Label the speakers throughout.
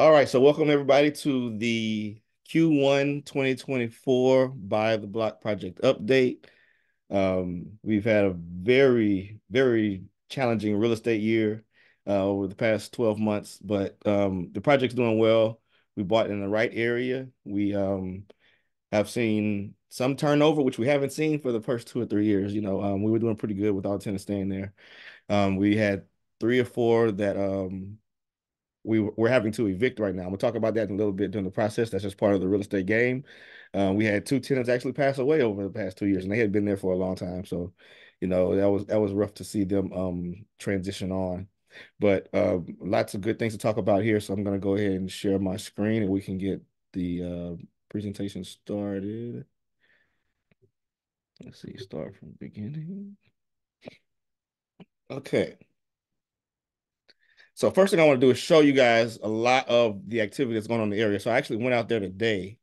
Speaker 1: All right, so welcome everybody to the Q1 2024 Buy the Block project update. Um, we've had a very, very challenging real estate year uh, over the past 12 months, but um, the project's doing well. We bought in the right area. We um, have seen some turnover, which we haven't seen for the first two or three years. You know, um, we were doing pretty good with all tenants staying there. Um, we had three or four that um, we we're having to evict right now. I'm gonna talk about that in a little bit during the process. That's just part of the real estate game. Um, we had two tenants actually pass away over the past two years, and they had been there for a long time. So, you know, that was that was rough to see them um transition on. But uh, lots of good things to talk about here. So I'm gonna go ahead and share my screen, and we can get the uh, presentation started. Let's see, start from the beginning. Okay. So first thing I want to do is show you guys a lot of the activity that's going on in the area. So I actually went out there today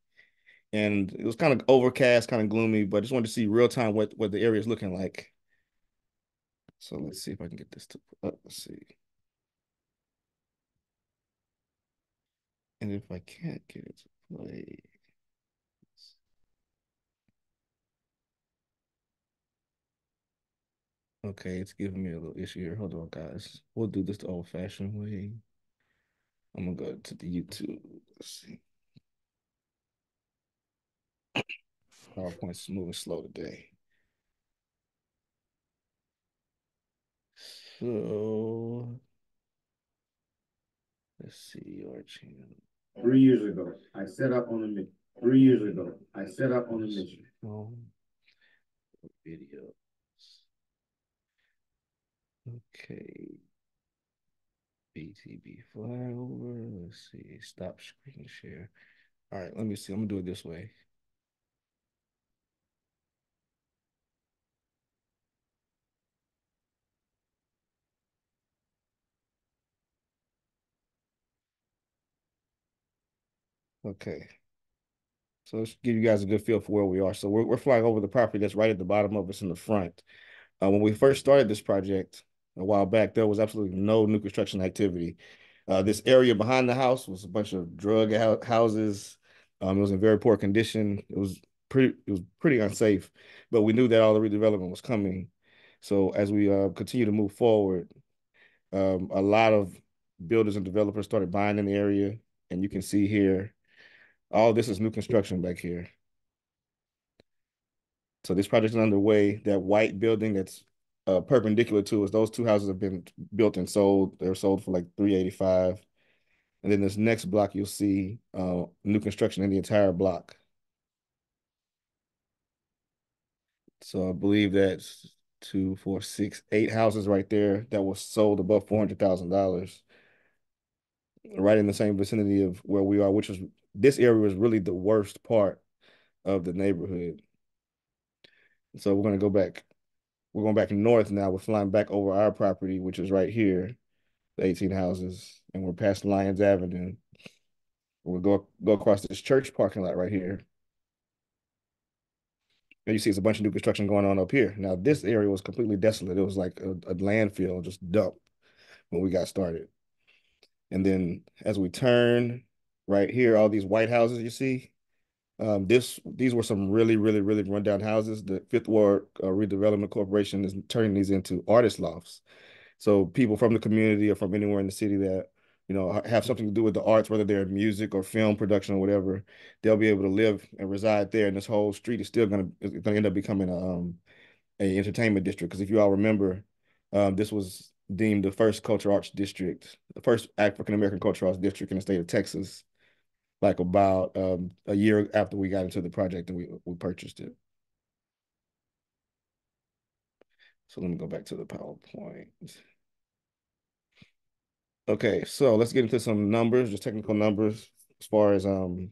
Speaker 1: and it was kind of overcast, kind of gloomy, but I just wanted to see real time what, what the area is looking like. So let's see if I can get this to, uh, let's see. And if I can't get it to play. Okay, it's giving me a little issue here. Hold on, guys. We'll do this the old-fashioned way. I'm gonna go to the YouTube. Let's see. PowerPoint's moving slow today. So let's see your channel.
Speaker 2: Three years ago, I set up on a mission. Three years ago, I set up on a mission.
Speaker 1: Oh, video. Okay. BTB flyover. Let's see. Stop screen share. All right, let me see. I'm gonna do it this way. Okay. So let's give you guys a good feel for where we are. So we're, we're flying over the property that's right at the bottom of us in the front. Uh, when we first started this project, a while back, there was absolutely no new construction activity. Uh, this area behind the house was a bunch of drug houses. Um, it was in very poor condition. It was pretty it was pretty unsafe, but we knew that all the redevelopment was coming. So as we uh, continue to move forward, um, a lot of builders and developers started buying in the area, and you can see here, all this is new construction back here. So this project is underway. That white building that's uh, perpendicular to us. Those two houses have been built and sold. They're sold for like 385. And then this next block, you'll see uh, new construction in the entire block. So I believe that's two, four, six, eight houses right there that was sold above $400,000. Right in the same vicinity of where we are, which was this area was really the worst part of the neighborhood. So we're going to go back we're going back north now. We're flying back over our property, which is right here, the 18 houses, and we're past Lyons Avenue. We'll go go across this church parking lot right here. And you see it's a bunch of new construction going on up here. Now, this area was completely desolate. It was like a, a landfill, just dump when we got started. And then as we turn right here, all these white houses you see, um, this these were some really, really, really rundown houses. The Fifth Ward uh, Redevelopment Corporation is turning these into artist lofts. So people from the community or from anywhere in the city that you know have something to do with the arts, whether they're music or film production or whatever, they'll be able to live and reside there. And this whole street is still going to end up becoming a um, a entertainment district. Because if you all remember, um, this was deemed the first cultural arts district, the first African American cultural arts district in the state of Texas like about um, a year after we got into the project and we, we purchased it. So let me go back to the PowerPoint. Okay, so let's get into some numbers, just technical numbers as far as um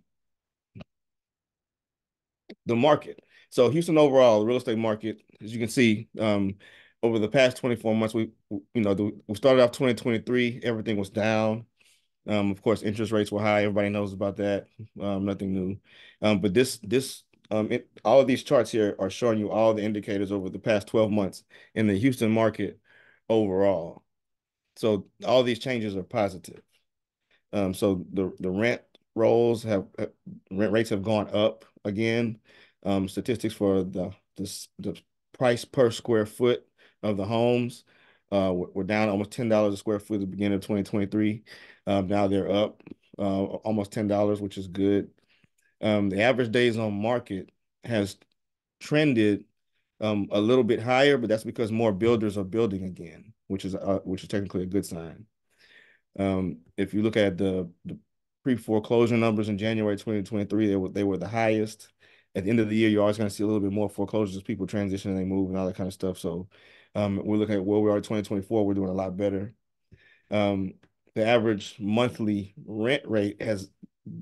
Speaker 1: the market. So Houston overall, the real estate market, as you can see, um, over the past 24 months, we you know we started off 2023, everything was down. Um, of course, interest rates were high. Everybody knows about that. Um, nothing new. Um, but this this um, it, all of these charts here are showing you all the indicators over the past 12 months in the Houston market overall. So all these changes are positive. Um, so the the rent rolls have rent rates have gone up again. Um, statistics for the, the the price per square foot of the homes uh, we're down almost ten dollars a square foot at the beginning of 2023. Um, now they're up uh, almost ten dollars, which is good. Um, the average days on market has trended um, a little bit higher, but that's because more builders are building again, which is uh, which is technically a good sign. Um, if you look at the, the pre-foreclosure numbers in January 2023, they were they were the highest. At the end of the year, you're always going to see a little bit more foreclosures, people transition, they move, and all that kind of stuff. So, um, we're looking at where we are in 2024. We're doing a lot better. Um, the average monthly rent rate has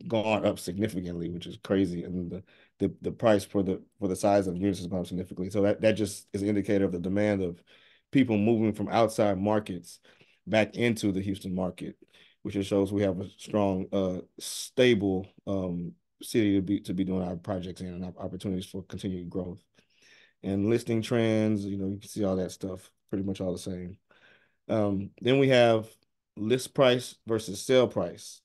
Speaker 1: gone up significantly, which is crazy, and the the, the price for the for the size of units has gone up significantly. So that that just is an indicator of the demand of people moving from outside markets back into the Houston market, which shows we have a strong, uh, stable um, city to be to be doing our projects in and opportunities for continued growth. And listing trends, you know, you can see all that stuff, pretty much all the same. Um, then we have list price versus sale price.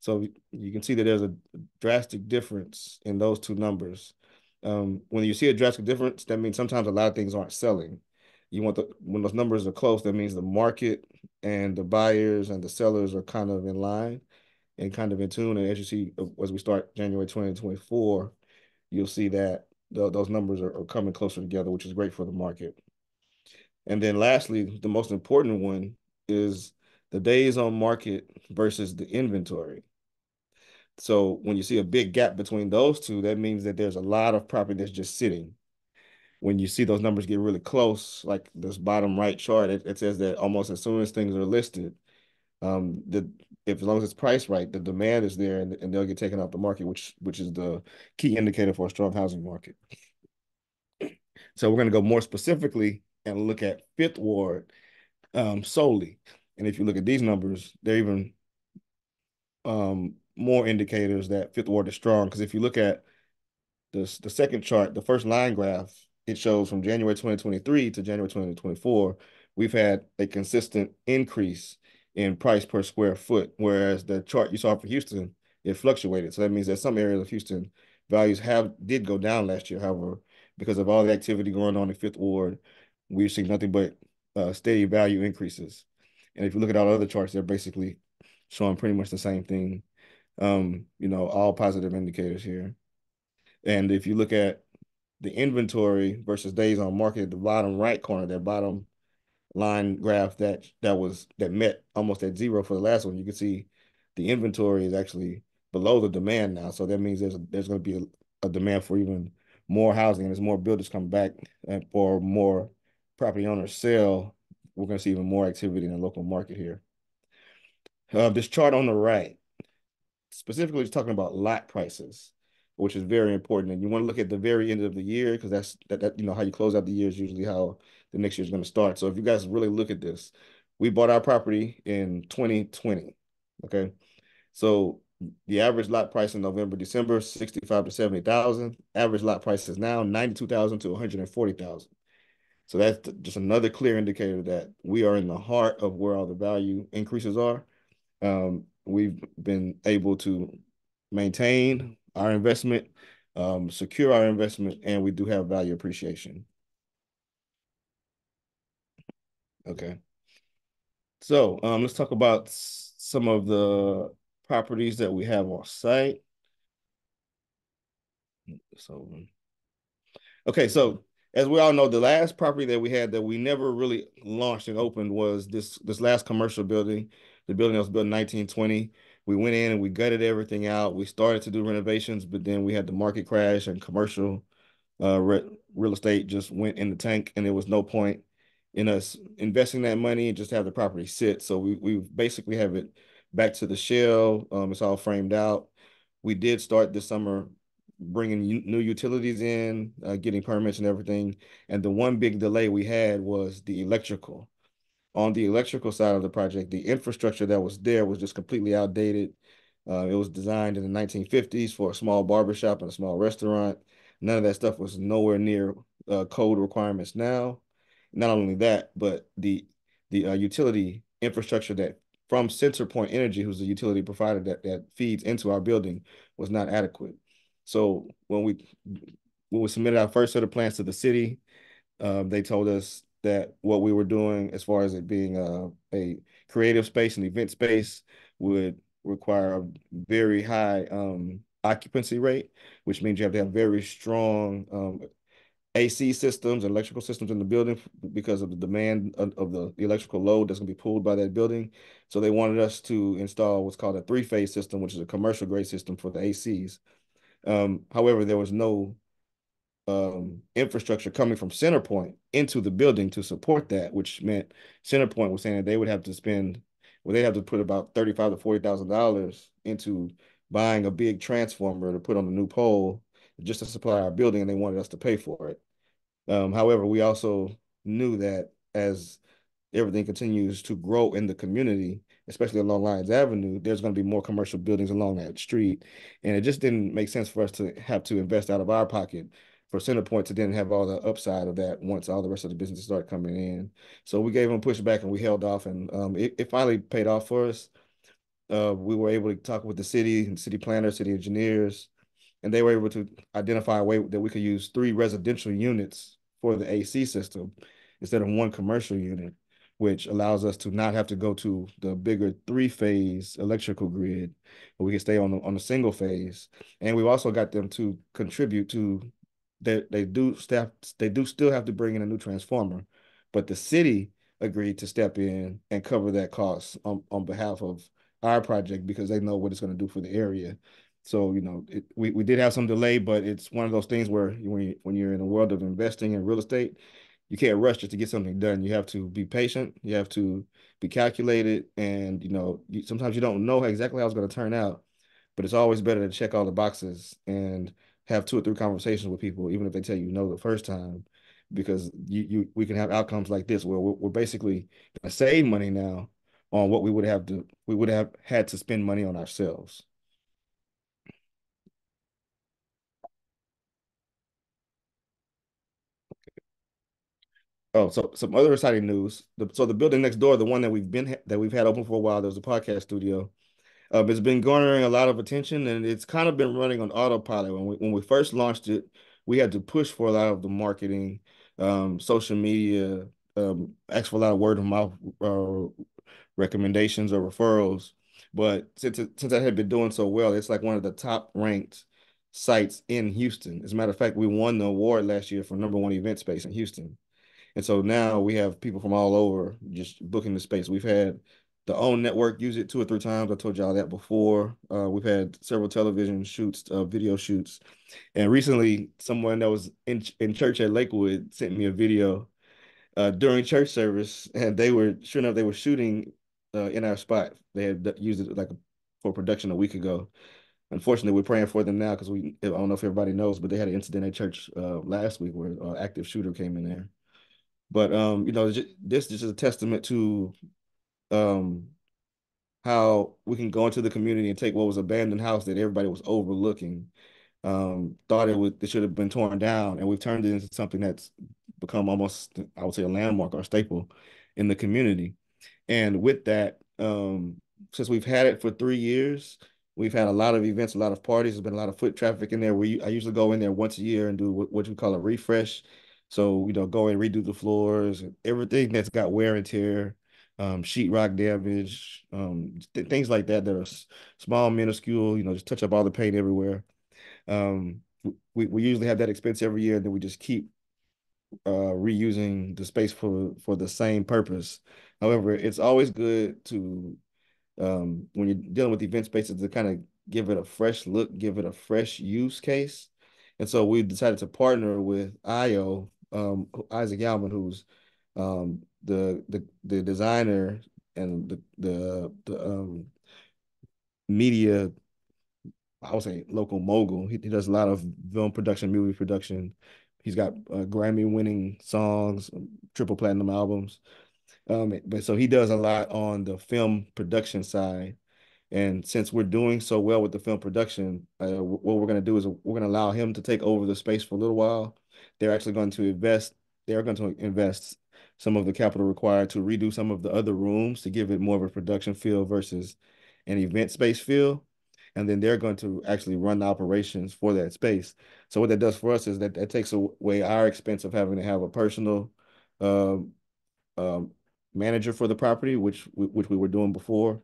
Speaker 1: So you can see that there's a drastic difference in those two numbers. Um, when you see a drastic difference, that means sometimes a lot of things aren't selling. You want the when those numbers are close, that means the market and the buyers and the sellers are kind of in line and kind of in tune. And as you see, as we start January 2024, you'll see that those numbers are, are coming closer together, which is great for the market. And then lastly, the most important one is the days on market versus the inventory. So when you see a big gap between those two, that means that there's a lot of property that's just sitting. When you see those numbers get really close, like this bottom right chart, it, it says that almost as soon as things are listed, um, the if as long as it's priced right, the demand is there and, and they'll get taken off the market, which which is the key indicator for a strong housing market. So we're going to go more specifically and look at Fifth Ward um, solely. And if you look at these numbers, they're even um, more indicators that Fifth Ward is strong. Because if you look at the the second chart, the first line graph, it shows from January 2023 to January 2024, we've had a consistent increase in price per square foot, whereas the chart you saw for Houston, it fluctuated. So that means that some areas of Houston values have did go down last year. However, because of all the activity going on in Fifth Ward, we've seen nothing but uh, steady value increases. And if you look at all the other charts, they're basically showing pretty much the same thing. Um, you know, all positive indicators here. And if you look at the inventory versus days on market, the bottom right corner, that bottom line graph that that was that met almost at zero for the last one, you can see the inventory is actually below the demand now. So that means there's there's going to be a, a, demand for even more housing, and as more builders come back and or more property owners sell, we're going to see even more activity in the local market here. Uh, this chart on the right, specifically, is talking about lot prices which is very important. And you want to look at the very end of the year because that's that, that you know how you close out the year is usually how the next year is going to start. So if you guys really look at this, we bought our property in 2020. Okay. So the average lot price in November, December, 65 to 70,000. Average lot price is now 92,000 to 140,000. So that's just another clear indicator that we are in the heart of where all the value increases are. Um, we've been able to maintain our investment, um, secure our investment, and we do have value appreciation. Okay. So um, let's talk about some of the properties that we have on site. So, okay, so as we all know, the last property that we had that we never really launched and opened was this this last commercial building, the building that was built in 1920 we went in and we gutted everything out. We started to do renovations, but then we had the market crash and commercial uh, re real estate just went in the tank, and there was no point in us investing that money and just have the property sit. So we we basically have it back to the shell. Um, it's all framed out. We did start this summer bringing new utilities in, uh, getting permits and everything. And the one big delay we had was the electrical on the electrical side of the project, the infrastructure that was there was just completely outdated. Uh, it was designed in the 1950s for a small barbershop and a small restaurant. None of that stuff was nowhere near uh, code requirements now. Not only that, but the the uh, utility infrastructure that from CenterPoint Energy, who's the utility provider that that feeds into our building, was not adequate. So when we when we submitted our first set of plans to the city, um, they told us that what we were doing, as far as it being a, a creative space and event space, would require a very high um, occupancy rate, which means you have to have very strong um, AC systems and electrical systems in the building because of the demand of, of the, the electrical load that's going to be pulled by that building. So they wanted us to install what's called a three-phase system, which is a commercial grade system for the ACs. Um, however, there was no um, infrastructure coming from CenterPoint into the building to support that, which meant CenterPoint was saying that they would have to spend, well, they'd have to put about thirty-five to forty thousand dollars into buying a big transformer to put on the new pole just to supply our building, and they wanted us to pay for it. Um, however, we also knew that as everything continues to grow in the community, especially along Lyons Avenue, there's going to be more commercial buildings along that street. And it just didn't make sense for us to have to invest out of our pocket for CenterPoint to then have all the upside of that once all the rest of the businesses start coming in. So we gave them pushback and we held off, and um, it, it finally paid off for us. Uh, we were able to talk with the city and city planners, city engineers, and they were able to identify a way that we could use three residential units for the AC system instead of one commercial unit, which allows us to not have to go to the bigger three-phase electrical grid, but we can stay on the, on a single phase. And we've also got them to contribute to that they, they do staff they do still have to bring in a new transformer, but the city agreed to step in and cover that cost on, on behalf of our project because they know what it's going to do for the area. So you know, it, we we did have some delay, but it's one of those things where when you, when you're in the world of investing in real estate, you can't rush just to get something done. You have to be patient. You have to be calculated, and you know, you, sometimes you don't know exactly how it's going to turn out, but it's always better to check all the boxes and have two or three conversations with people, even if they tell you no the first time, because you you we can have outcomes like this where we're, we're basically going to save money now on what we would have to we would have had to spend money on ourselves. Oh, so some other exciting news. The, so the building next door, the one that we've been that we've had open for a while, there's a podcast studio. Um, it's been garnering a lot of attention, and it's kind of been running on autopilot. When we when we first launched it, we had to push for a lot of the marketing, um, social media, um, ask for a lot of word of mouth uh, recommendations or referrals. But since since I had been doing so well, it's like one of the top ranked sites in Houston. As a matter of fact, we won the award last year for number one event space in Houston. And so now we have people from all over just booking the space. We've had the OWN network use it two or three times. I told y'all that before. Uh, we've had several television shoots, uh, video shoots, and recently someone that was in in church at Lakewood sent me a video uh, during church service, and they were sure enough they were shooting uh, in our spot. They had used it like for production a week ago. Unfortunately, we're praying for them now because we I don't know if everybody knows, but they had an incident at church uh, last week where an active shooter came in there. But um, you know, this is a testament to um how we can go into the community and take what was abandoned house that everybody was overlooking, um, thought it would it should have been torn down, and we've turned it into something that's become almost I would say a landmark or a staple in the community. And with that, um, since we've had it for three years, we've had a lot of events, a lot of parties. There's been a lot of foot traffic in there. We I usually go in there once a year and do what, what we call a refresh. So you know, go and redo the floors, and everything that's got wear and tear um, sheetrock damage, um, th things like that that are small, minuscule. You know, just touch up all the paint everywhere. Um, we we usually have that expense every year, and then we just keep uh, reusing the space for for the same purpose. However, it's always good to um, when you're dealing with event spaces to kind of give it a fresh look, give it a fresh use case. And so we decided to partner with IO, um, Isaac Yalman, who's um, the the the designer and the the the um media I would say local mogul. He, he, does a lot of film production, movie production. He's got uh, Grammy winning songs, triple platinum albums. Um, but so he does a lot on the film production side. And since we're doing so well with the film production, uh, what we're going to do is we're going to allow him to take over the space for a little while. They're actually going to invest. They're going to invest some of the capital required to redo some of the other rooms to give it more of a production feel versus an event space feel. And then they're going to actually run the operations for that space. So what that does for us is that that takes away our expense of having to have a personal um, um, manager for the property, which which we were doing before.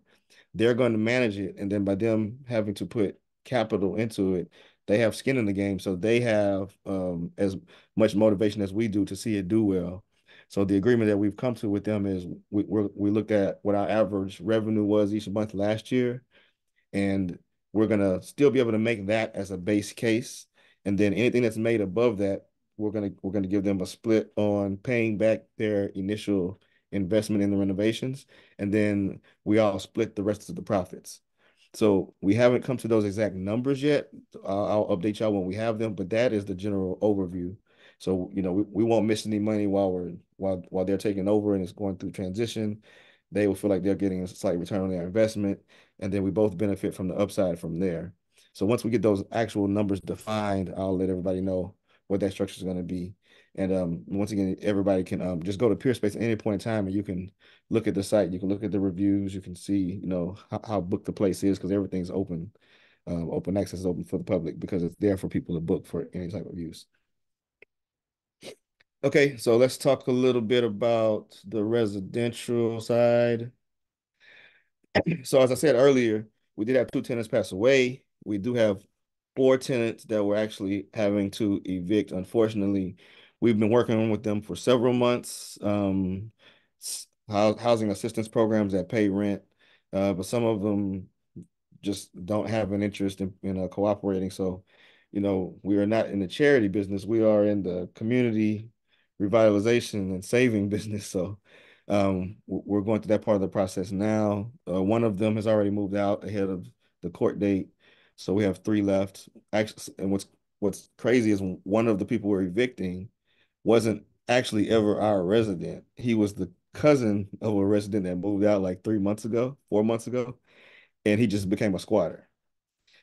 Speaker 1: They're going to manage it, and then by them having to put capital into it, they have skin in the game, so they have um, as much motivation as we do to see it do well. So the agreement that we've come to with them is we we looked at what our average revenue was each month last year, and we're gonna still be able to make that as a base case, and then anything that's made above that, we're gonna we're gonna give them a split on paying back their initial investment in the renovations, and then we all split the rest of the profits. So we haven't come to those exact numbers yet. I'll, I'll update y'all when we have them, but that is the general overview. So you know we, we won't miss any money while we're while while they're taking over and it's going through transition. They will feel like they're getting a slight return on their investment, and then we both benefit from the upside from there. So once we get those actual numbers defined, I'll let everybody know what that structure is going to be. And um, once again, everybody can um, just go to Peerspace at any point in time, and you can look at the site. You can look at the reviews. You can see, you know, how, how booked the place is because everything's open. Um, open access is open for the public because it's there for people to book for any type of use. Okay, so let's talk a little bit about the residential side. So as I said earlier, we did have two tenants pass away. We do have four tenants that we're actually having to evict. Unfortunately, we've been working with them for several months. Um, housing assistance programs that pay rent, uh, but some of them just don't have an interest in, in uh, cooperating. So, you know, we are not in the charity business. We are in the community revitalization and saving business. So, um, we're going through that part of the process now. Uh, one of them has already moved out ahead of the court date. So we have three left. Actually, and what's what's crazy is one of the people we're evicting wasn't actually ever our resident. He was the cousin of a resident that moved out like three months ago, four months ago, and he just became a squatter.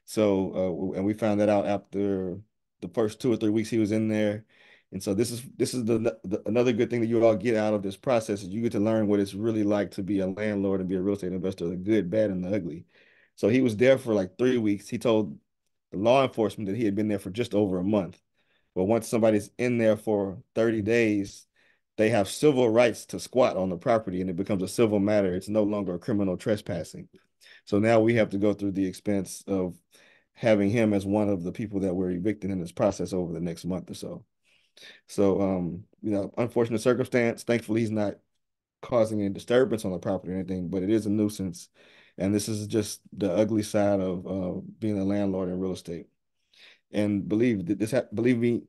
Speaker 1: So, uh, and we found that out after the first two or three weeks he was in there. And so this is this is the, the, another good thing that you all get out of this process is you get to learn what it's really like to be a landlord and be a real estate investor, the good, bad, and the ugly. So he was there for like three weeks. He told the law enforcement that he had been there for just over a month. But once somebody's in there for 30 days, they have civil rights to squat on the property and it becomes a civil matter. It's no longer a criminal trespassing. So now we have to go through the expense of having him as one of the people that we're evicting in this process over the next month or so. So, um, you know, unfortunate circumstance. Thankfully, he's not causing any disturbance on the property or anything, but it is a nuisance. And this is just the ugly side of uh, being a landlord in real estate. And believe this, believe me,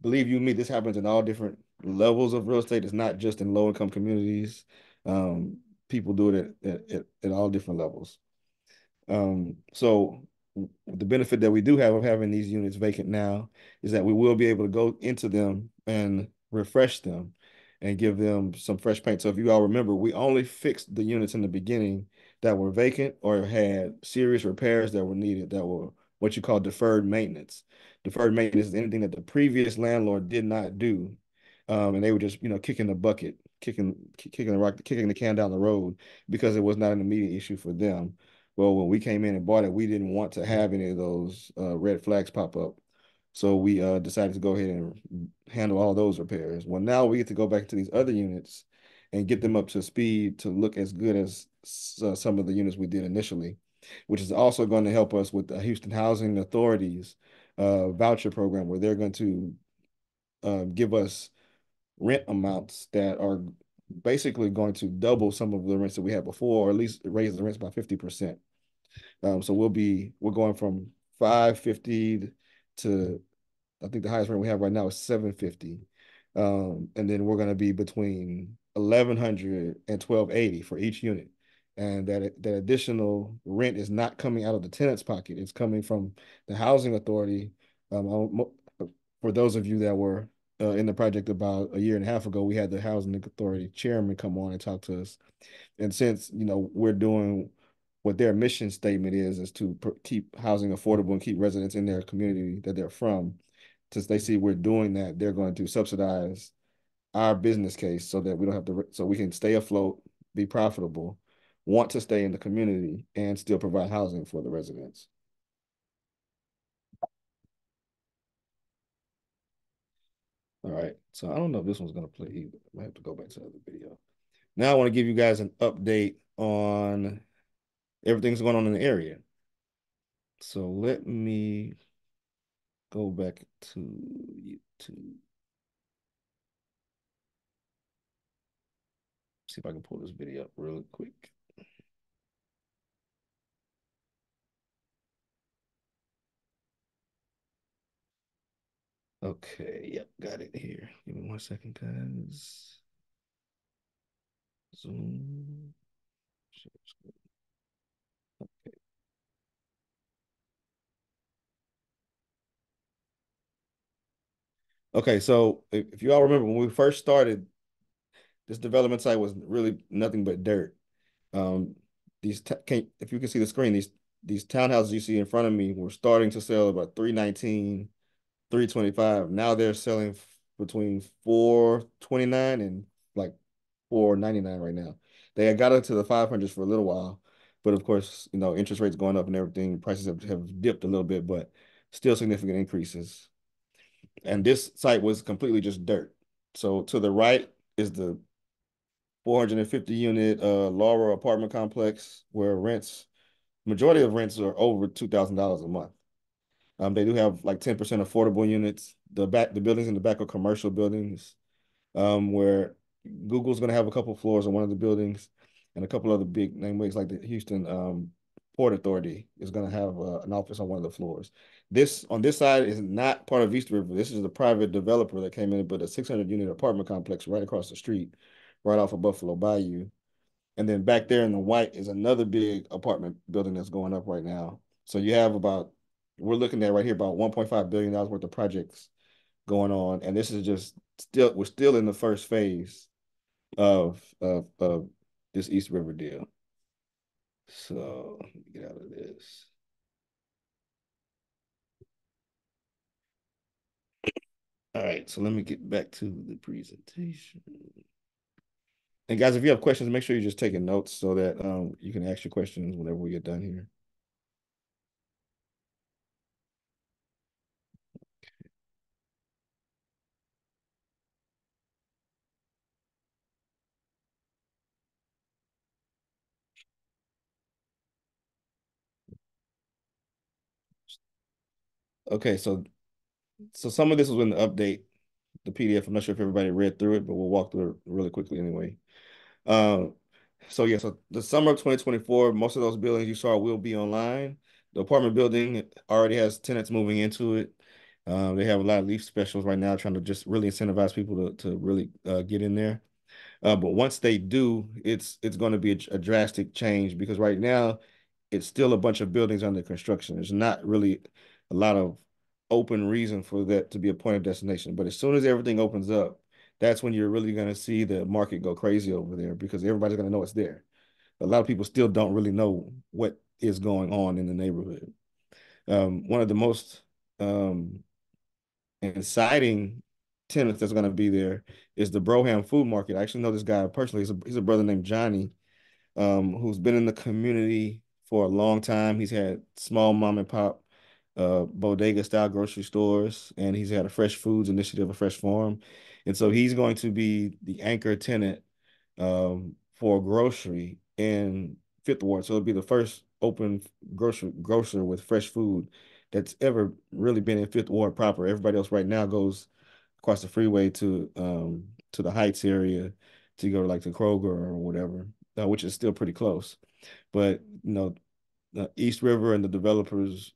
Speaker 1: believe you me, this happens in all different levels of real estate. It's not just in low income communities. Um, people do it at, at, at all different levels. Um, so the benefit that we do have of having these units vacant now is that we will be able to go into them and refresh them and give them some fresh paint. So if you all remember, we only fixed the units in the beginning that were vacant or had serious repairs that were needed that were what you call deferred maintenance. Deferred maintenance is anything that the previous landlord did not do. Um, and they were just, you know, kicking the bucket, kicking, kicking the rock, kicking the can down the road because it was not an immediate issue for them. Well, when we came in and bought it, we didn't want to have any of those uh, red flags pop up. So we uh, decided to go ahead and handle all those repairs. Well, now we get to go back to these other units and get them up to speed to look as good as uh, some of the units we did initially which is also going to help us with the Houston Housing Authority's uh, voucher program, where they're going to uh, give us rent amounts that are basically going to double some of the rents that we had before, or at least raise the rents by 50%. Um, so we'll be, we're going from 550 to, I think the highest rent we have right now is 750. Um, and then we're going to be between 1100 and 1280 for each unit and that that additional rent is not coming out of the tenant's pocket. It's coming from the housing authority. Um, for those of you that were uh, in the project about a year and a half ago, we had the housing authority chairman come on and talk to us. And since you know we're doing what their mission statement is, is to keep housing affordable and keep residents in their community that they're from. Since they see we're doing that, they're going to subsidize our business case so that we don't have to so we can stay afloat, be profitable, want to stay in the community, and still provide housing for the residents. All right, so I don't know if this one's gonna play either. I might have to go back to the other video. Now I want to give you guys an update on everything's going on in the area. So let me go back to YouTube. See if I can pull this video up really quick. Okay, yep, got it here. Give me one second, guys. Zoom. Okay. Okay, so if, you all remember when we first started, this development site was really nothing but dirt. Um, these can if you can see the screen, these these townhouses you see in front of me were starting to sell about 319, 325. Now they're selling between 429 and like 499 right now. They had got to the 500s for a little while, but of course, you know, interest rates going up and everything, prices have, have dipped a little bit, but still significant increases. And this site was completely just dirt. So to the right is the 450 unit uh Laura apartment complex where rents majority of rents are over two thousand dollars a month. Um, they do have like 10% affordable units. The back the buildings in the back are commercial buildings, um, where Google's gonna have a couple floors on one of the buildings, and a couple other big nameways like the Houston um, Port Authority is gonna have uh, an office on one of the floors. This on this side is not part of East River. This is the private developer that came in, but a 600 unit apartment complex right across the street right off of Buffalo Bayou. And then back there in the white is another big apartment building that's going up right now. So you have about, we're looking at right here about $1.5 billion worth of projects going on. And this is just still, we're still in the first phase of, of, of this East River deal. So get out of this. All right, so let me get back to the presentation. And guys, if you have questions, make sure you're just taking notes so that um, you can ask your questions whenever we get done here. Okay, so so some of this was in the update, the PDF. I'm not sure if everybody read through it, but we'll walk through it really quickly anyway. Um, so yeah, so the summer of 2024, most of those buildings you saw will be online. The apartment building already has tenants moving into it. Um, they have a lot of leaf specials right now, trying to just really incentivize people to to really uh, get in there. Uh, but once they do, it's it's going to be a, a, drastic change because right now it's still a bunch of buildings under construction. It's not really a lot of open reason for that to be a point of destination. But as soon as everything opens up, that's when you're really going to see the market go crazy over there because everybody's going to know it's there. A lot of people still don't really know what is going on in the neighborhood. Um, one of the most um, exciting tenants that's going to be there is the Broham Food Market. I actually know this guy personally. He's a, he's a brother named Johnny, um, who's been in the community for a long time. He's had small mom and pop uh, bodega style grocery stores, and he's had a fresh foods initiative, a fresh farm. And so he's going to be the anchor tenant um, for grocery in Fifth Ward. So it'll be the first open grocery grocer with fresh food that's ever really been in Fifth Ward proper. Everybody else right now goes across the freeway to um, to the Heights area to go like the Kroger or whatever, uh, which is still pretty close. But you know, East River and the developers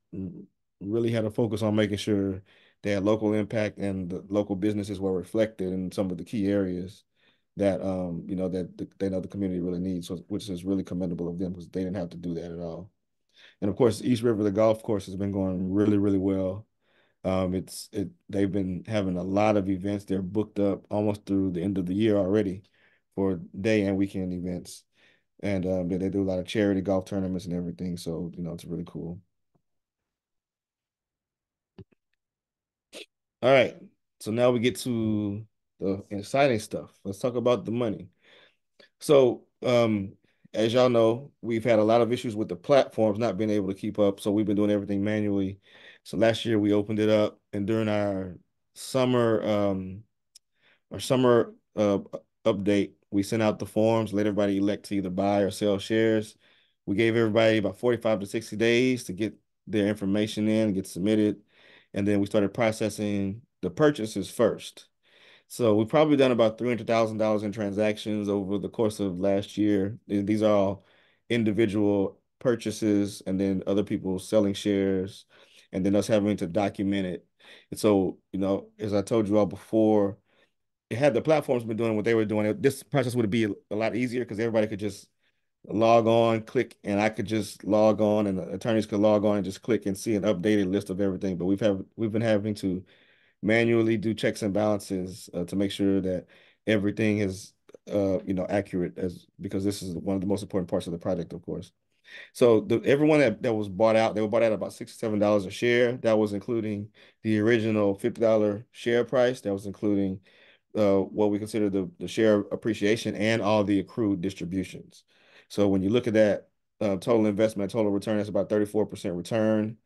Speaker 1: really had a focus on making sure they had local impact and the local businesses were reflected in some of the key areas that um you know that the, they know the community really needs, which is really commendable of them because they didn't have to do that at all. And of course, East River, the golf course has been going really, really well. Um, it's it they've been having a lot of events. They're booked up almost through the end of the year already for day and weekend events. And um, they, they do a lot of charity golf tournaments and everything. So, you know, it's really cool. All right. So now we get to the exciting stuff. Let's talk about the money. So, um, as y'all know, we've had a lot of issues with the platforms not being able to keep up. So we've been doing everything manually. So last year we opened it up, and during our summer um, our summer uh, update, we sent out the forms, let everybody elect to either buy or sell shares. We gave everybody about 45 to 60 days to get their information in, and get submitted, and then we started processing the purchases first. So we've probably done about $300,000 in transactions over the course of last year. These are all individual purchases and then other people selling shares and then us having to document it. And so, you know, as I told you all before, had the platforms been doing what they were doing, this process would be a lot easier because everybody could just log on, click, and I could just log on, and attorneys could log on and just click and see an updated list of everything. But we've have we've been having to manually do checks and balances uh, to make sure that everything is uh, you know accurate as because this is one of the most important parts of the project, of course. So the everyone that, that was bought out, they were bought out about $67 a share. That was including the original $50 share price. That was including uh, what we consider the, the share appreciation and all the accrued distributions. So when you look at that uh, total investment, total return, that's about 34% return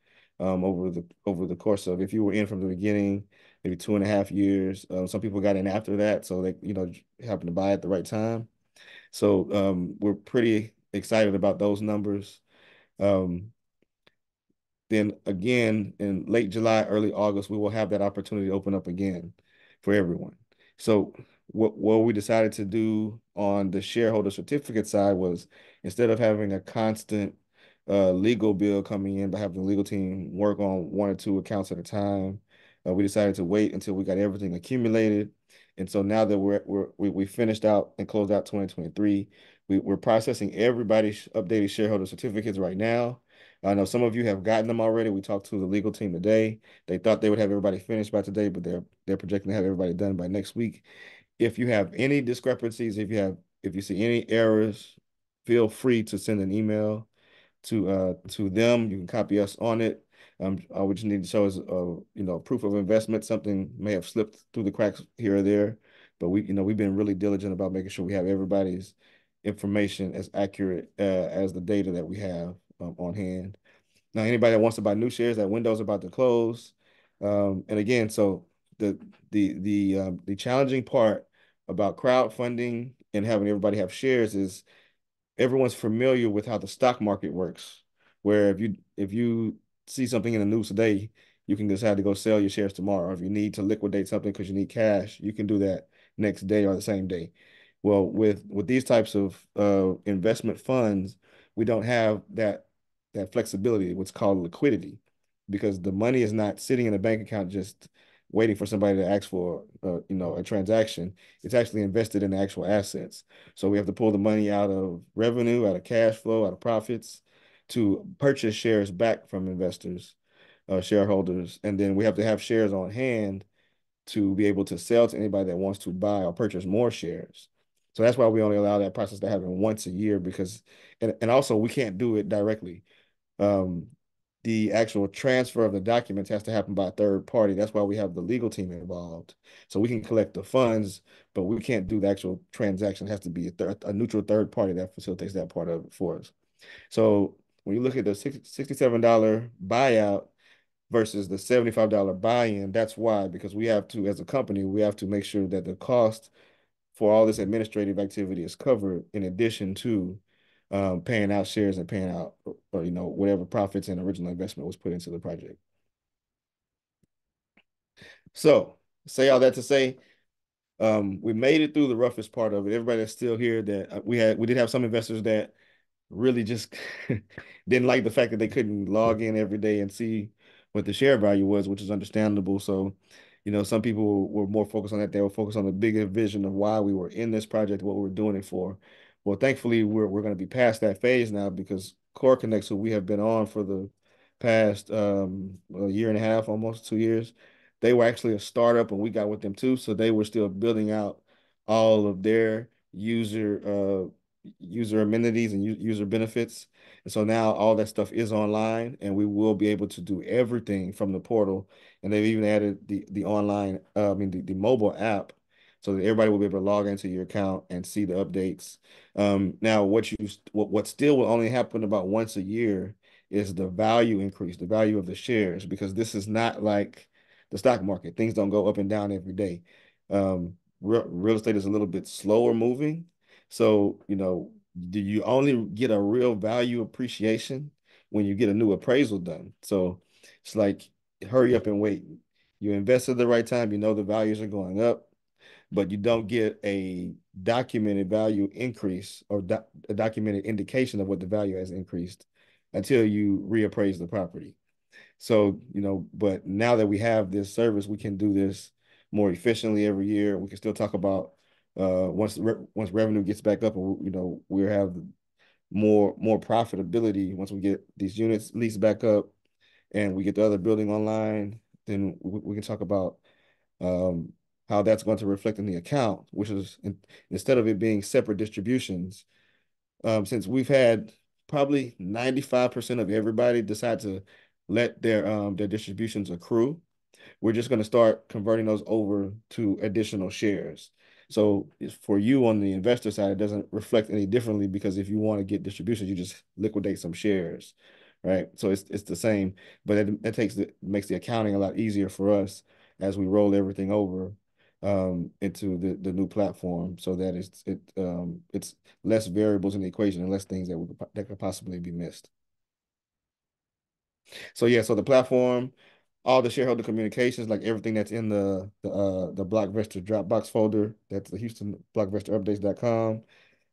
Speaker 1: um, over the over the course of if you were in from the beginning, maybe two and a half years. Um, some people got in after that, so they you know happened to buy at the right time. So um, we're pretty excited about those numbers. Um, then again, in late July, early August, we will have that opportunity to open up again for everyone. So what what we decided to do on the shareholder certificate side was instead of having a constant uh, legal bill coming in, but having the legal team work on one or two accounts at a time, uh, we decided to wait until we got everything accumulated. And so now that we're, we're we, we finished out and closed out 2023, we, we're processing everybody's updated shareholder certificates right now. I know some of you have gotten them already. We talked to the legal team today. They thought they would have everybody finished by today, but they're they're projecting to have everybody done by next week. If you have any discrepancies, if you have if you see any errors, feel free to send an email to uh to them. You can copy us on it. Um, we just need to show is uh, you know, proof of investment. Something may have slipped through the cracks here or there, but we, you know, we've been really diligent about making sure we have everybody's information as accurate uh, as the data that we have um, on hand. Now, anybody that wants to buy new shares, that window is about to close. Um, and again, so the the the um, the challenging part about crowdfunding and having everybody have shares is everyone's familiar with how the stock market works. Where if you if you see something in the news today, you can decide to go sell your shares tomorrow. If you need to liquidate something because you need cash, you can do that next day or the same day. Well, with with these types of uh, investment funds, we don't have that that flexibility, what's called liquidity, because the money is not sitting in a bank account just waiting for somebody to ask for uh, you know a transaction. It's actually invested in actual assets. So we have to pull the money out of revenue, out of cash flow, out of profits to purchase shares back from investors, uh, shareholders, and then we have to have shares on hand to be able to sell to anybody that wants to buy or purchase more shares. So that's why we only allow that process to happen once a year because, and, and also we can't do it directly. Um, the actual transfer of the documents has to happen by a third party. That's why we have the legal team involved. So we can collect the funds, but we can't do the actual transaction. It has to be a, a neutral third party that facilitates that part of it for us. So when you look at the $67 buyout versus the $75 buy-in, that's why, because we have to, as a company, we have to make sure that the cost for all this administrative activity is covered in addition to um, paying out shares and paying out, or, you know, whatever profits and original investment was put into the project. So say all that to say, um, we made it through the roughest part of it. Everybody that's still here that uh, we had, we did have some investors that really just didn't like the fact that they couldn't log in every day and see what the share value was, which is understandable. So, you know, some people were more focused on that. They were focused on the bigger vision of why we were in this project, what we were doing it for. Well, thankfully, we're we're going to be past that phase now because Core Connects, who we have been on for the past um, a year and a half, almost two years, they were actually a startup, and we got with them too. So they were still building out all of their user uh, user amenities and user benefits. And so now all that stuff is online and we will be able to do everything from the portal. And they've even added the, the online, uh, I mean, the, the mobile app so that everybody will be able to log into your account and see the updates. Um, now, what you what what still will only happen about once a year is the value increase, the value of the shares, because this is not like the stock market. Things don't go up and down every day. Um, real, real estate is a little bit slower moving. So, you know, do you only get a real value appreciation when you get a new appraisal done? So it's like hurry up and wait. You invest at the right time, you know the values are going up, but you don't get a documented value increase or do a documented indication of what the value has increased until you reappraise the property. So, you know, but now that we have this service, we can do this more efficiently every year. We can still talk about uh, once re once revenue gets back up, and you know we have more more profitability once we get these units leased back up, and we get the other building online. Then we, we can talk about um, how that's going to reflect in the account, which is in, instead of it being separate distributions, um, since we've had probably 95% of everybody decide to let their um, their distributions accrue. We're just going to start converting those over to additional shares. So for you on the investor side, it doesn't reflect any differently because if you want to get distributions, you just liquidate some shares, right? So it's it's the same, but it, it takes the makes the accounting a lot easier for us as we roll everything over um, into the the new platform, so that it's it um, it's less variables in the equation and less things that would that could possibly be missed. So yeah, so the platform, all the shareholder communications, like everything that's in the the uh the BlockVestor Dropbox folder, that's the Houston BlockVestorUpdates.com.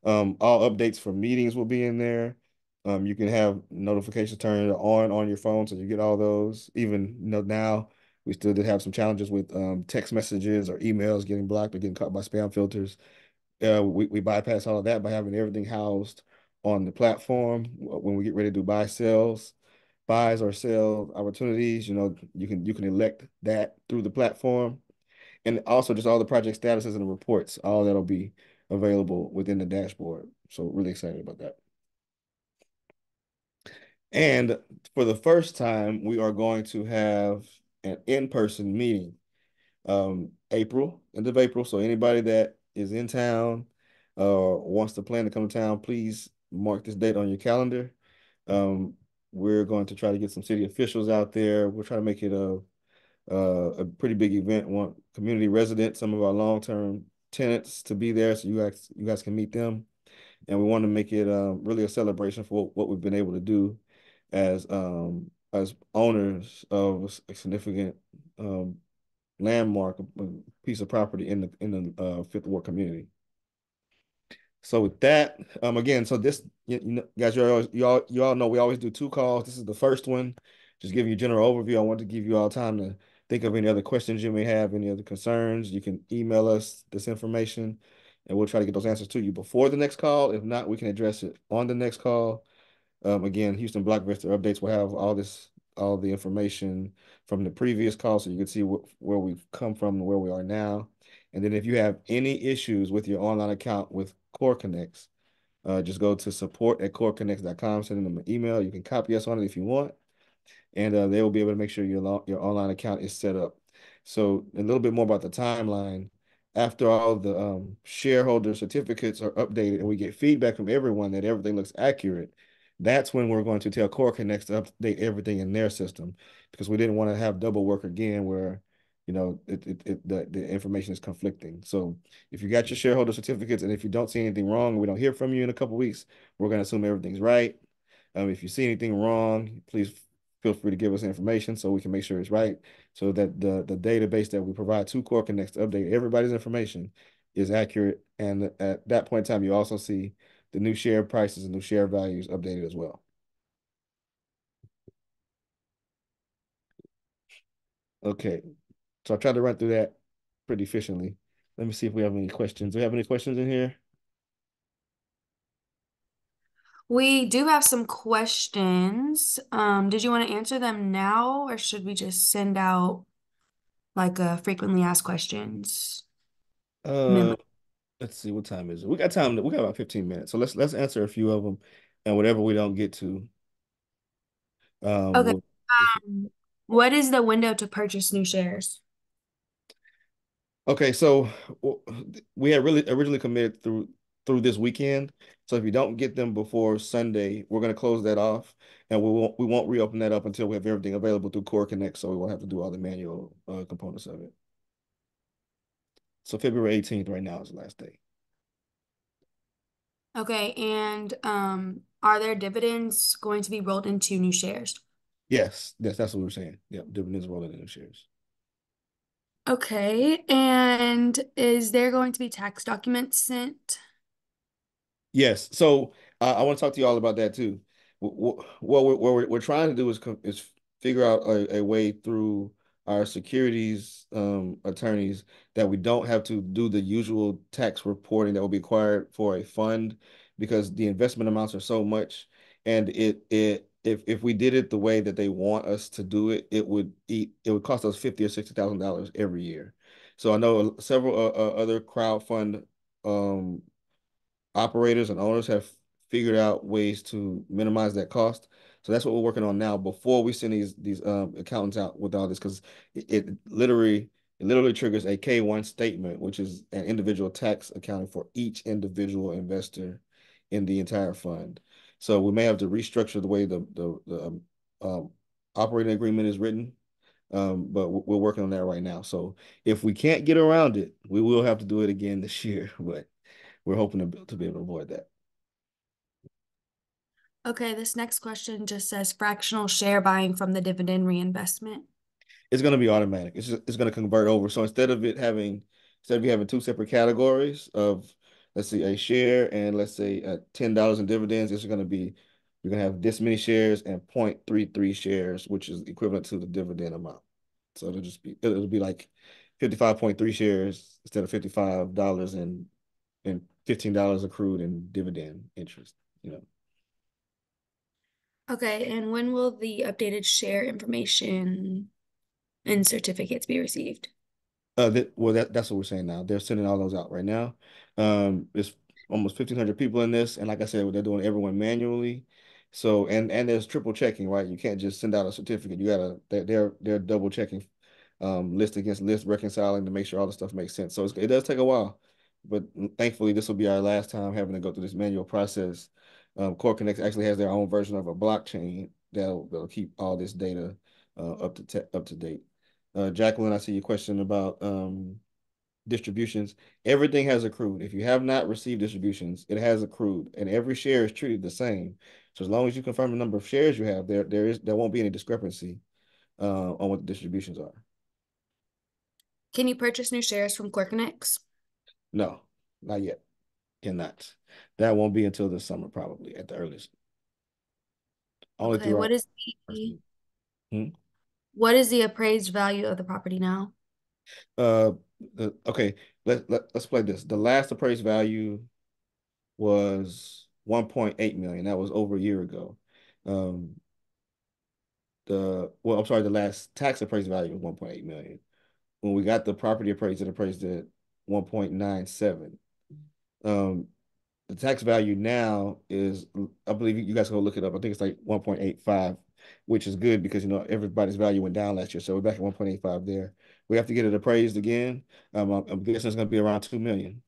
Speaker 1: Um, all updates for meetings will be in there. Um, you can have notifications turned on on your phone, so you get all those. Even you know now, we still did have some challenges with um, text messages or emails getting blocked or getting caught by spam filters. Uh, we we bypass all of that by having everything housed on the platform when we get ready to do buy sales buys or sell opportunities. You know, you can you can elect that through the platform, and also just all the project statuses and the reports. All that'll be available within the dashboard. So really excited about that. And for the first time, we are going to have an in-person meeting. Um, April, end of April. So anybody that is in town uh wants to plan to come to town, please mark this date on your calendar. Um, we're going to try to get some city officials out there. We'll try to make it a a, a pretty big event. Want community residents, some of our long term tenants to be there, so you guys you guys can meet them. And we want to make it um, really a celebration for what we've been able to do as um, as owners of a significant um, landmark, piece of property in the in the uh, Fifth Ward community. So with that, um, again, so this, you, you know, guys, you all, you all, you all know we always do two calls. This is the first one, just giving you a general overview. I want to give you all time to think of any other questions you may have, any other concerns. You can email us this information, and we'll try to get those answers to you before the next call. If not, we can address it on the next call. Um, again, Houston BlockVestor updates will have all this, all the information from the previous call, so you can see wh where we've come from and where we are now. And then if you have any issues with your online account with KoreConX. Uh, just go to support at koreconx.com, send them an email. You can copy us on it if you want, and uh, they will be able to make sure your your online account is set up. So a little bit more about the timeline. After all the um, shareholder certificates are updated and we get feedback from everyone that everything looks accurate, that's when we're going to tell KoreConX to update everything in their system because we didn't want to have double work again where you know, it, it, it, the, the information is conflicting. So if you got your shareholder certificates and if you don't see anything wrong, we don't hear from you in a couple weeks, we're going to assume everything's right. Um, if you see anything wrong, please feel free to give us information so we can make sure it's right. So that the, the database that we provide to KoreConX to update everybody's information is accurate. And at that point in time, you also see the new share prices and new share values updated as well. Okay, so I tried to run through that pretty efficiently. Let me see if we have any questions. Do we have any questions in here?
Speaker 3: We do have some questions. Um, did you want to answer them now, or should we just send out like a frequently asked questions?
Speaker 1: Uh, let's see, what time is it? We got time. We got about 15 minutes. So let's let's answer a few of them, and whatever we don't get to.
Speaker 3: Um, okay. We'll, um, what is the window to purchase new shares?
Speaker 1: Okay, so we had really originally committed through through this weekend. So if you don't get them before Sunday, we're going to close that off, and we won't we won't reopen that up until we have everything available through Core Connect. So we won't have to do all the manual uh, components of it. So February 18th right now is the last day.
Speaker 3: Okay, and um, are there dividends going to be rolled into new shares?
Speaker 1: Yes, that's that's what we're saying. Yeah, dividends rolled into new shares.
Speaker 3: Okay, and is there going to be tax documents sent?
Speaker 1: Yes. So uh, I want to talk to you all about that too. What, what we're, what we're, we're trying to do is is figure out a, a way through our securities um, attorneys that we don't have to do the usual tax reporting that will be required for a fund because the investment amounts are so much, and it it if if we did it the way that they want us to do it, it would eat it would cost us fifty or sixty thousand dollars every year. So I know several uh, uh, other crowd fund um, operators and owners have figured out ways to minimize that cost. So that's what we're working on now before we send these these um, accountants out with all this because it, it, literally it literally triggers a K1 statement, which is an individual tax accounting for each individual investor in the entire fund. So we may have to restructure the way the the, the um, um, operating agreement is written, um, but we're working on that right now. So if we can't get around it, we will have to do it again this year. But we're hoping to, to be able to avoid that.
Speaker 3: Okay, this next question just says fractional share buying from the dividend reinvestment.
Speaker 1: It's going to be automatic. It's just, it's going to convert over. So instead of it having instead of you having two separate categories of let's say a share and let's say ten dollars in dividends, it's going to be you're going to have this many shares and 0.33 shares, which is equivalent to the dividend amount. So it'll just be it'll be like 55.3 shares instead of $55 and and fifteen dollars accrued in dividend interest, you know.
Speaker 3: Okay, and when will the updated share information and certificates be received?
Speaker 1: Uh, that, well, that that's what we're saying now. They're sending all those out right now. Um, there's almost fifteen hundred people in this, and like I said, they're doing everyone manually. So and and there's triple checking, right? You can't just send out a certificate. You gotta they're, they're double checking, um, list against list, reconciling to make sure all the stuff makes sense. So it does take a while but thankfully this will be our last time having to go through this manual process. Um, Core Connect actually has their own version of a blockchain that'll, that'll keep all this data uh, up to up to date. Uh, Jacqueline, I see your question about um, distributions. Everything has accrued. If you have not received distributions, it has accrued, and every share is treated the same. So as long as you confirm the number of shares you have, there there is there won't be any discrepancy uh, on what the distributions are.
Speaker 3: Can you purchase new shares from KoreConX?
Speaker 1: No, not yet. Cannot. That won't be until the summer, probably at the earliest.
Speaker 3: Only okay, what is the hmm? what is the appraised value of the property now?
Speaker 1: Uh, the, okay. Let, let let's play this. The last appraised value was 1.8 million. That was over a year ago. Um, the well, I'm sorry, the last tax appraised value was 1.8 million. When we got the property appraised, it appraised at 1.97. Um, the tax value now is, I believe you guys go look it up. I think it's like 1.85, which is good because you know everybody's value went down last year, so we're back at 1.85 there. We have to get it appraised again. Um, I'm, guessing it's going to be around two million.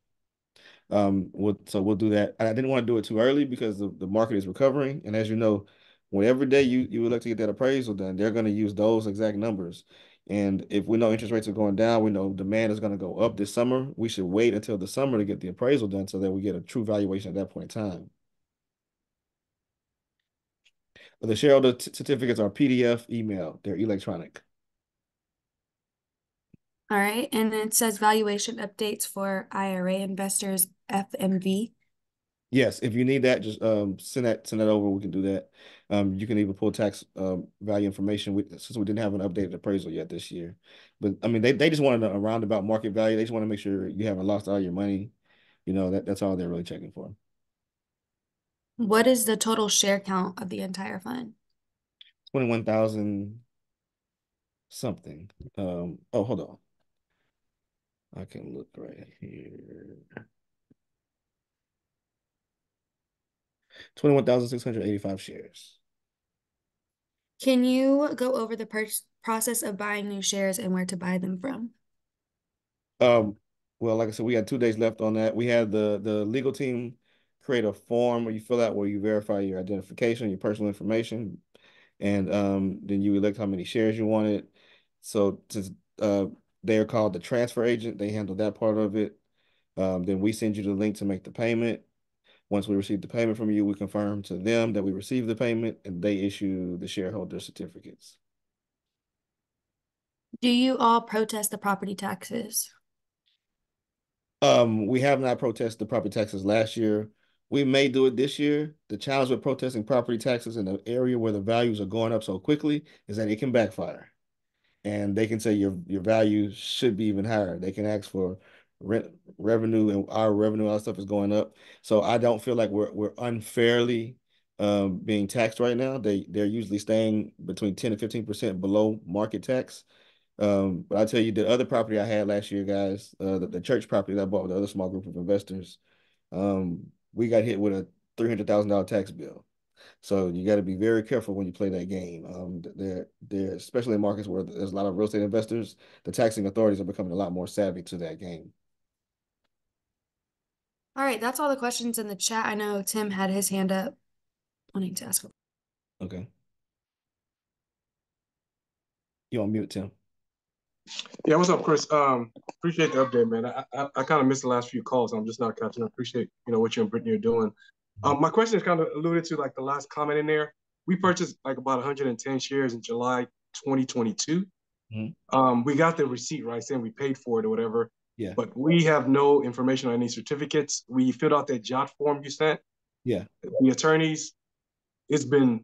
Speaker 1: Um, we'll, so we'll do that. I didn't want to do it too early because the, the market is recovering, and as you know, whenever day you you would like to get that appraisal done, they're going to use those exact numbers. And if we know interest rates are going down, we know demand is going to go up this summer. We should wait until the summer to get the appraisal done so that we get a true valuation at that point in time. The shareholder certificates are PDF, email. They're electronic.
Speaker 3: All right. And it says valuation updates for IRA investors, FMV.
Speaker 1: Yes, if you need that, just um, send that send that over. We can do that. Um, you can even pull tax um, value information with, since we didn't have an updated appraisal yet this year. But I mean, they, they just wanted a roundabout market value. They just want to make sure you haven't lost all your money. You know, that, that's all they're really checking for.
Speaker 3: What is the total share count of the entire fund?
Speaker 1: 21,000 something. Um, oh, hold on. I can look right here. 21,685 shares.
Speaker 3: Can you go over the process of buying new shares and where to buy them from?
Speaker 1: Um, well, like I said, we had two days left on that. We had the the legal team create a form where you fill out where you verify your identification, your personal information, and um, then you elect how many shares you wanted. So since uh, they are called the transfer agent, they handle that part of it. Um, then we send you the link to make the payment. Once we receive the payment from you, we confirm to them that we received the payment, and they issue the shareholder certificates.
Speaker 3: Do you all protest the property taxes?
Speaker 1: Um, we have not protested the property taxes last year. We may do it this year. The challenge with protesting property taxes in an area where the values are going up so quickly is that it can backfire. And they can say your your value should be even higher. They can ask for rent revenue and our revenue, all stuff is going up. So I don't feel like we're we're unfairly um, being taxed right now. They they're usually staying between 10 and 15% below market tax. Um, but I tell you, the other property I had last year, guys, uh, the, the church property that I bought with the other small group of investors, um, we got hit with a three hundred thousand dollar tax bill. So you got to be very careful when you play that game. Um, they're, they're especially in markets where there's a lot of real estate investors. The taxing authorities are becoming a lot more savvy to that game.
Speaker 3: All right, that's all the questions in the chat. I know Tim had his hand up wanting to ask.
Speaker 1: Okay. You on mute, Tim?
Speaker 4: Yeah, what's up, Chris? Um, appreciate the update, man. I I, I kind of missed the last few calls. I'm just not catching up. Appreciate you know what you and Brittany are doing. Um, my question is kind of alluded to like the last comment in there. We purchased like about 110 shares in July 2022. Mm-hmm. Um, we got the receipt right saying we paid for it or whatever.
Speaker 1: Yeah.
Speaker 4: But we have no information on any certificates. We filled out that jot form you sent.
Speaker 1: Yeah.
Speaker 4: The attorneys, it's been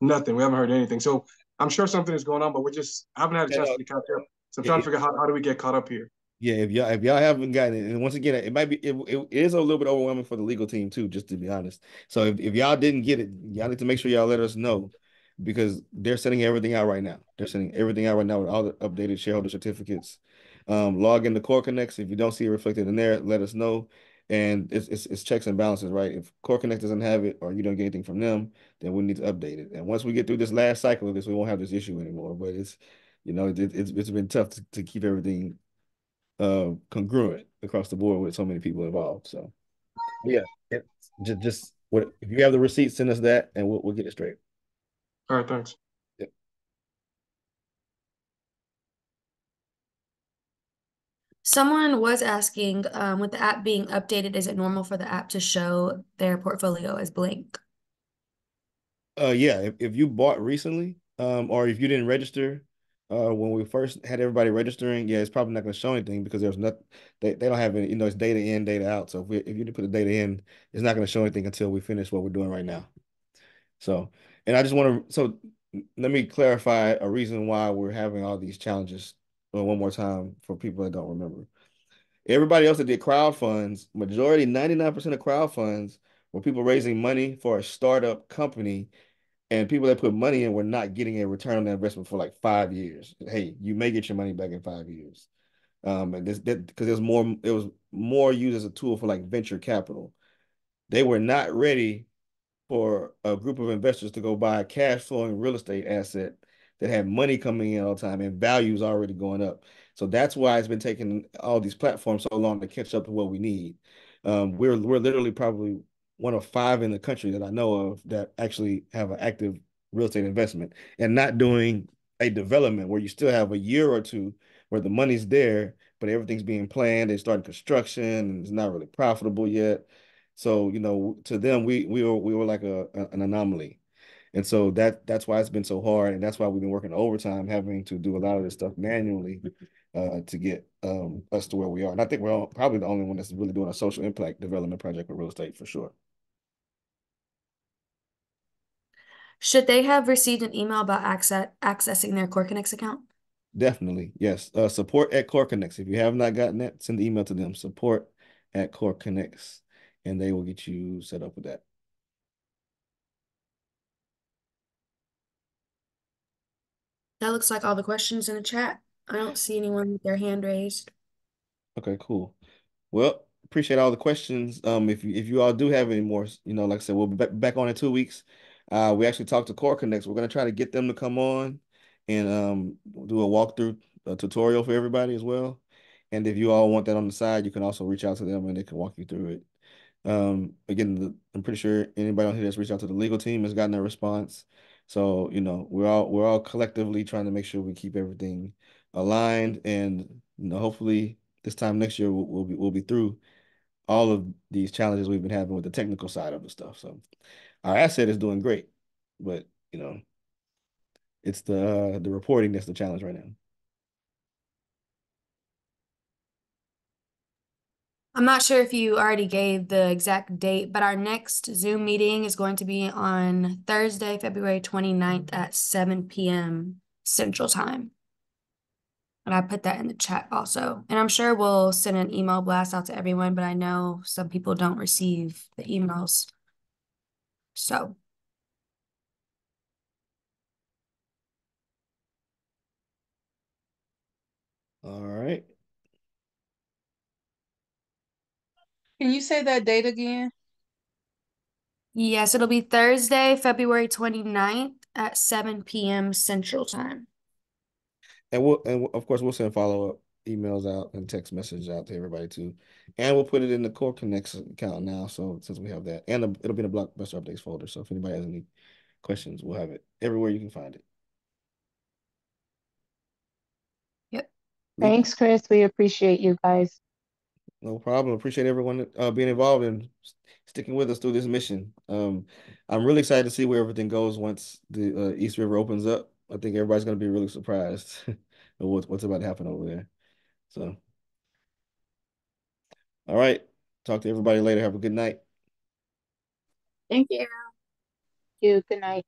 Speaker 4: nothing. We haven't heard anything. So I'm sure something is going on, but we're just I haven't had a chance to catch up. So I'm trying to figure out how, how do we get caught up here.
Speaker 1: Yeah, if y'all if y'all haven't gotten it, and once again, it might be it, it is a little bit overwhelming for the legal team too, just to be honest. So if, if y'all didn't get it, y'all need to make sure y'all let us know because they're sending everything out right now. They're sending everything out right now with all the updated shareholder certificates. Um, log into KoreConX. If you don't see it reflected in there, let us know. And it's, it's, it's checks and balances, right? If Core Connect doesn't have it or you don't get anything from them, then we need to update it. And once we get through this last cycle of this, we won't have this issue anymore. But it's you know, it, it's it's been tough to, to keep everything uh congruent across the board with so many people involved. So yeah, just just what if you have the receipt, send us that, and we'll we'll get it straight.
Speaker 4: All right, thanks.
Speaker 3: Someone was asking, um, with the app being updated, is it normal for the app to show their portfolio as blank?
Speaker 1: Uh, yeah. If, if you bought recently, um, or if you didn't register, uh, when we first had everybody registering, yeah, it's probably not going to show anything because there's nothing. they, they don't have any, you know, it's data in, data out. So if we, if you didn't put the data in, it's not going to show anything until we finish what we're doing right now. So, and I just want to, so let me clarify a reason why we're having all these challenges uh, one more time for people that don't remember. Everybody else that did crowd funds, majority, 99% of crowd funds were people raising money for a startup company and people that put money in were not getting a return on that investment for like five years. Hey, you may get your money back in five years. Um, and this that because was more it was more used as a tool for like venture capital. They were not ready for a group of investors to go buy a cash flowing real estate asset that had money coming in all the time and values already going up. So that's why it's been taking all these platforms so long to catch up to what we need. Um, we're we're literally probably one of five in the country that I know of that actually have an active real estate investment and not doing a development where you still have a year or two where the money's there, but everything's being planned. They started construction and it's not really profitable yet. So, you know, to them, we we were we were like a an anomaly. And so that that's why it's been so hard. And that's why we've been working overtime, having to do a lot of this stuff manually uh, to get um, us to where we are. And I think we're all, probably the only one that's really doing a social impact development project with real estate for sure.
Speaker 3: Should they have received an email about access accessing their KoreConX account?
Speaker 1: Definitely, yes. Uh, support at KoreConX. If you have not gotten that, send the email to them. Support at KoreConX, and they will get you set up with that.
Speaker 3: That looks like all the questions in the chat. I don't see anyone with their hand raised.
Speaker 1: Okay, cool. Well, appreciate all the questions. Um, if you if you all do have any more, you know, like I said, we'll be back on in two weeks. Uh, we actually talked to KoreConX. We're going to try to get them to come on and um, do a walkthrough a tutorial for everybody as well. And if you all want that on the side, you can also reach out to them and they can walk you through it. Um, again, the, I'm pretty sure anybody on here that's reached out to the legal team has gotten a response. So, you know, we're all we're all collectively trying to make sure we keep everything aligned and you know, hopefully this time next year we'll, we'll be we'll be through all of these challenges we've been having with the technical side of the stuff. So our asset is doing great, but you know, it's the uh, the reporting that's the challenge right now.
Speaker 3: I'm not sure if you already gave the exact date, but our next Zoom meeting is going to be on Thursday, February 29th at 7 p.m. Central Time. And I put that in the chat also. And I'm sure we'll send an email blast out to everyone, but I know some people don't receive the emails. So,
Speaker 1: All right.
Speaker 5: Can you say that date again?
Speaker 3: yes, it'll be Thursday, February 29th at 7 p.m. Central Time.
Speaker 1: And we'll and of course we'll send follow-up emails out and text messages out to everybody too. And we'll put it in the KoreConX account now. So since we have that, and it'll be in the BlockVestor updates folder. So if anybody has any questions, we'll have it everywhere you can find it.
Speaker 3: Yep.
Speaker 6: Thanks, Chris. We appreciate you guys.
Speaker 1: No problem. Appreciate everyone uh, being involved and sticking with us through this mission. Um, I'm really excited to see where everything goes once the uh, East River opens up. I think everybody's going to be really surprised at what, what's about to happen over there. So, all right. Talk to everybody later. Have a good night.
Speaker 5: Thank you.
Speaker 6: You, good night.